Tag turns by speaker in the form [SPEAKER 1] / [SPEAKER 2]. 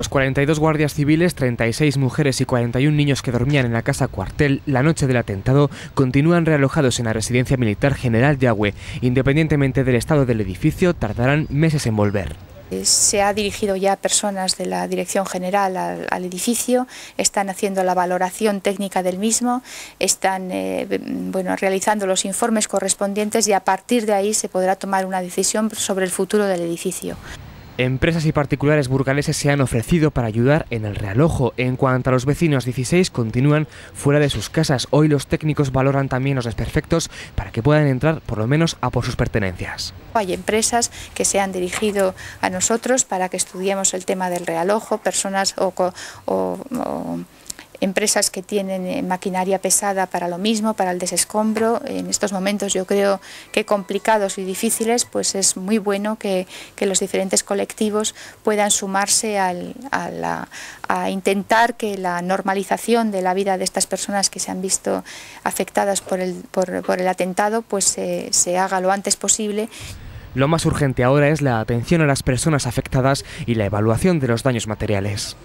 [SPEAKER 1] Los 42 guardias civiles, 36 mujeres y 41 niños que dormían en la casa cuartel la noche del atentado continúan realojados en la Residencia Militar General de Agüe. Independientemente del estado del edificio, tardarán meses en volver.
[SPEAKER 2] Se ha dirigido ya personas de la Dirección General al, edificio, están haciendo la valoración técnica del mismo, están eh, bueno, realizando los informes correspondientes y a partir de ahí se podrá tomar una decisión sobre el futuro del edificio.
[SPEAKER 1] Empresas y particulares burgaleses se han ofrecido para ayudar en el realojo. En cuanto a los vecinos, 16 continúan fuera de sus casas. Hoy los técnicos valoran también los desperfectos para que puedan entrar por lo menos a por sus pertenencias.
[SPEAKER 2] Hay empresas que se han dirigido a nosotros para que estudiemos el tema del realojo, personas o, o empresas que tienen eh, maquinaria pesada para lo mismo, para el desescombro. En estos momentos yo creo que complicados y difíciles, pues es muy bueno que, los diferentes colectivos puedan sumarse a, intentar que la normalización de la vida de estas personas que se han visto afectadas por el, por, el atentado pues se haga lo antes posible.
[SPEAKER 1] Lo más urgente ahora es la atención a las personas afectadas y la evaluación de los daños materiales.